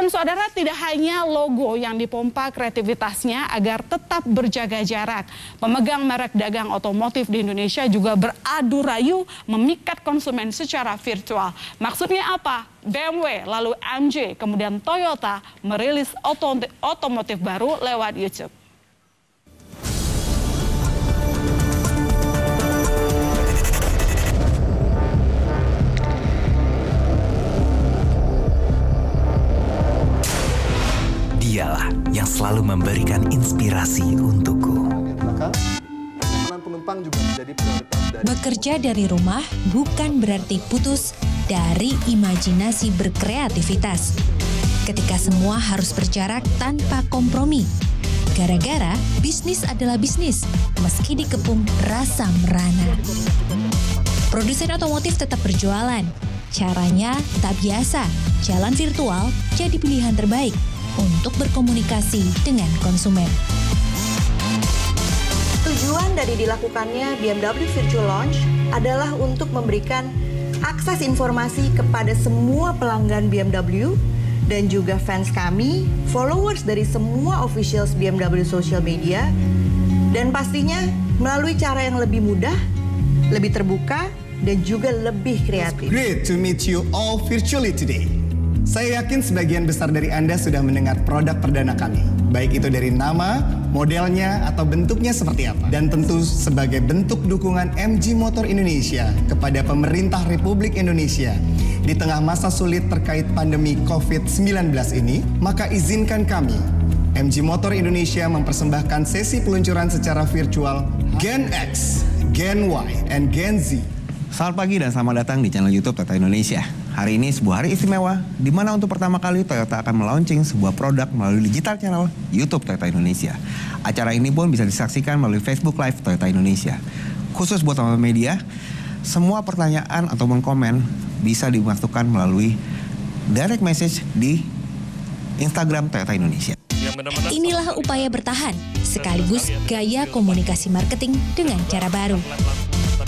Dan saudara tidak hanya logo yang dipompa kreativitasnya agar tetap berjaga jarak. Pemegang merek dagang otomotif di Indonesia juga beradu rayu memikat konsumen secara virtual. Maksudnya apa? BMW, lalu MG, kemudian Toyota merilis otomotif baru lewat YouTube. Selalu memberikan inspirasi untukku. Bekerja dari rumah bukan berarti putus dari imajinasi berkreativitas. Ketika semua harus berjarak tanpa kompromi. Gara-gara bisnis adalah bisnis, meski dikepung rasa merana. Produsen otomotif tetap berjualan. Caranya tak biasa, jalan virtual jadi pilihan terbaik untuk berkomunikasi dengan konsumen. Tujuan dari dilakukannya BMW Virtual Launch adalah untuk memberikan akses informasi kepada semua pelanggan BMW dan juga fans kami, followers dari semua officials BMW social media, dan pastinya melalui cara yang lebih mudah, lebih terbuka, dan juga lebih kreatif. It's great to meet you all virtually today. Saya yakin sebagian besar dari Anda sudah mendengar produk perdana kami. Baik itu dari nama, modelnya, atau bentuknya seperti apa. Dan tentu sebagai bentuk dukungan MG Motor Indonesia kepada pemerintah Republik Indonesia di tengah masa sulit terkait pandemi COVID-19 ini, maka izinkan kami, MG Motor Indonesia mempersembahkan sesi peluncuran secara virtual Gen X, Gen Y, and Gen Z. Selamat pagi dan selamat datang di channel YouTube Toyota Indonesia. Hari ini sebuah hari istimewa, di mana untuk pertama kali Toyota akan melaunching sebuah produk melalui digital channel YouTube Toyota Indonesia. Acara ini pun bisa disaksikan melalui Facebook Live Toyota Indonesia. Khusus buat teman media, semua pertanyaan ataupun komen bisa dimasukkan melalui direct message di Instagram Toyota Indonesia. Inilah upaya bertahan, sekaligus gaya komunikasi marketing dengan cara baru.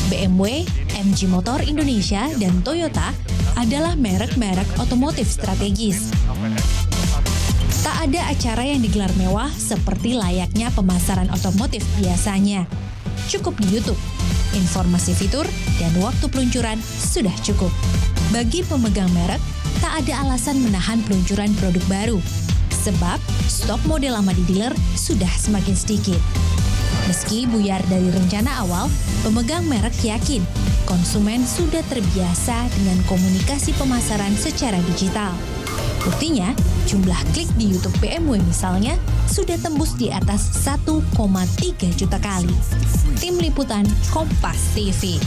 BMW, MG Motor Indonesia, dan Toyota adalah merek-merek otomotif strategis. Tak ada acara yang digelar mewah seperti layaknya pemasaran otomotif biasanya. Cukup di YouTube. Informasi fitur dan waktu peluncuran sudah cukup. Bagi pemegang merek, tak ada alasan menahan peluncuran produk baru. Sebab stok model lama di dealer sudah semakin sedikit. Meski buyar dari rencana awal, pemegang merek yakin konsumen sudah terbiasa dengan komunikasi pemasaran secara digital. Buktinya, jumlah klik di YouTube BMW misalnya sudah tembus di atas 1,3 juta kali. Tim Liputan Kompas TV.